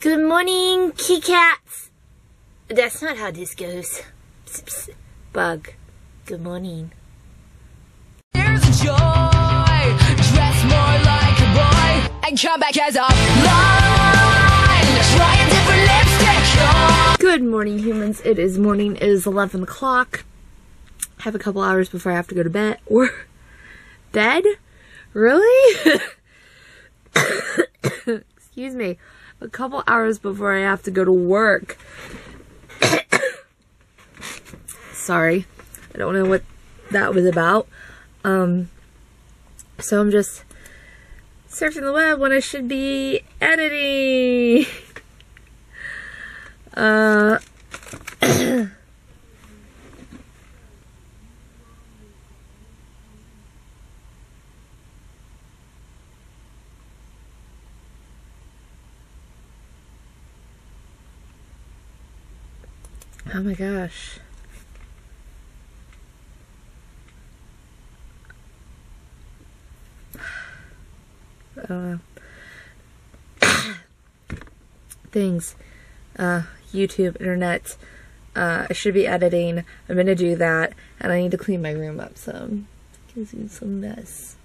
Good morning, kitty cats. That's not how this goes. Psst, psst. Bug. Good morning. Here's a joy, dress more like a boy, and come back as a line. Try a different lipstick. Good morning, humans. It is morning. It is 11 o'clock. I have a couple hours before I have to go to bed. Or bed? Really? Excuse me. A couple hours before I have to go to work. Sorry. I don't know what that was about. Um, so I'm just surfing the web when I should be editing. Uh, oh my gosh. Uh, things. Uh, YouTube, internet. Uh, I should be editing. I'm gonna do that, and I need to clean my room up some. Gives you some mess.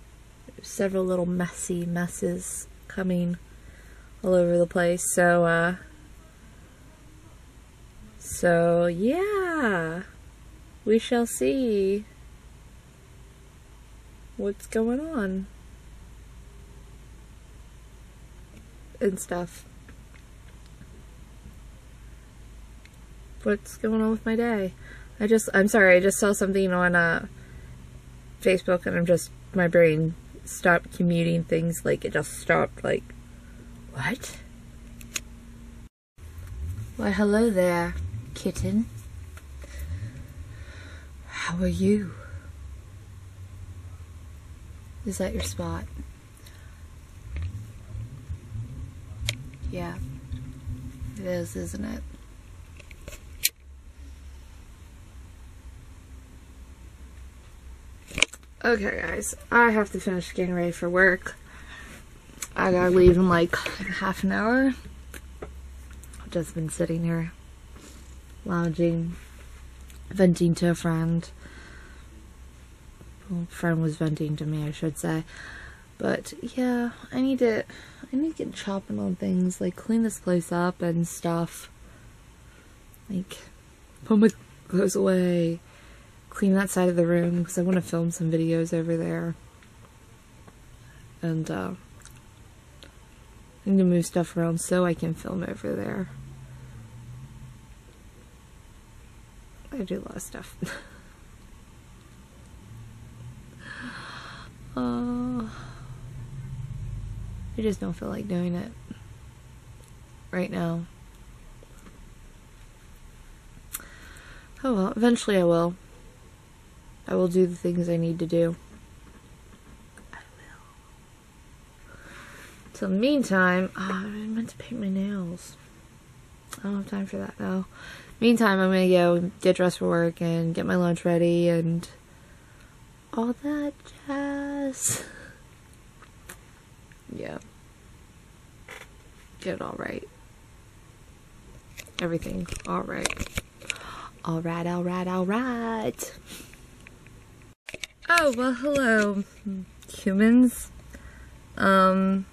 There's several little messy messes coming all over the place. So, uh, so yeah, we shall see what's going on and stuff. what's going on with my day. I just, I'm sorry, I just saw something on uh, Facebook and I'm just, my brain stopped commuting things, like it just stopped, like, what? Why, hello there, kitten. How are you? Is that your spot? Yeah, it is, isn't it? Okay, guys, I have to finish getting ready for work. I gotta leave in like half an hour. I've just been sitting here, lounging, venting to a friend. Well, friend was venting to me, I should say. But yeah, I need to, I need to get chopping on things, like clean this place up and stuff. Like, put my clothes away, clean that side of the room because I want to film some videos over there. And uh, I need to move stuff around so I can film over there. I do a lot of stuff. uh, I just don't feel like doing it right now. Oh well, eventually I will. I will do the things I need to do. I will. Till the meantime, oh, I meant to paint my nails. I don't have time for that now. Meantime, I'm gonna go get dressed for work and get my lunch ready and all that jazz. yeah. Get it all right. Everything all right. All right, all right, all right. Oh, well, hello, humans. Um,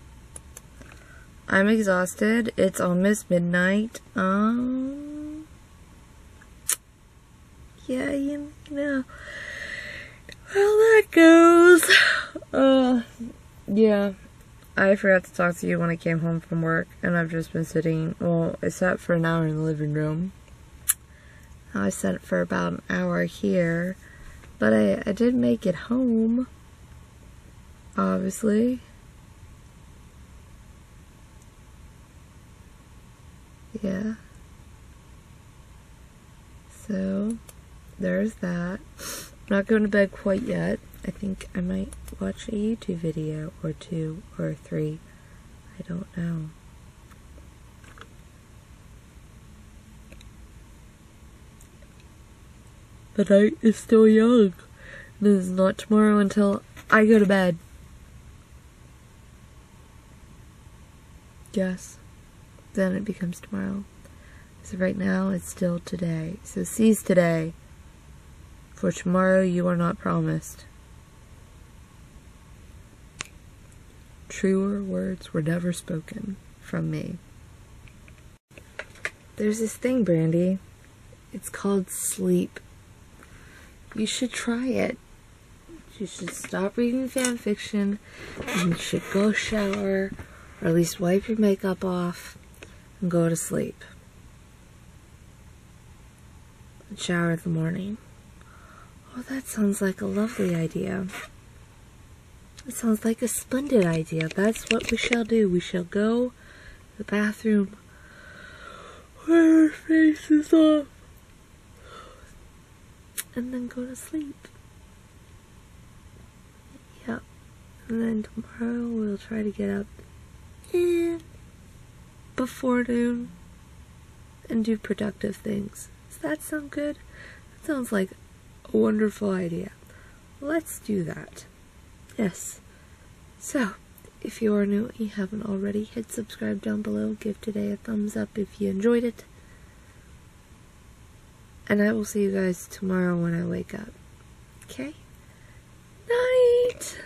I'm exhausted. It's almost midnight. Um, yeah, you know how that goes. Uh, yeah. I forgot to talk to you when I came home from work, and I've just been sitting, well, I sat for an hour in the living room. I sat for about an hour here. But I, I did make it home. Obviously. Yeah. So, there's that. I'm not going to bed quite yet. I think I might watch a YouTube video or two or three. I don't know. The night is still young. This is not tomorrow until I go to bed. Yes. Then it becomes tomorrow. So right now, it's still today. So seize today. For tomorrow, you are not promised. Truer words were never spoken from me. There's this thing, Brandy. It's called sleep. You should try it. You should stop reading fan fiction. And you should go shower, or at least wipe your makeup off, and go to sleep. And shower in the morning. Oh, that sounds like a lovely idea. It sounds like a splendid idea. That's what we shall do. We shall go to the bathroom where our face is off and then go to sleep. Yep. And then tomorrow we'll try to get up eh, before noon and do productive things. Does that sound good? That sounds like a wonderful idea. Let's do that. Yes. So, if you are new and you haven't already, hit subscribe down below. Give today a thumbs up if you enjoyed it. And I will see you guys tomorrow when I wake up. Okay? Night!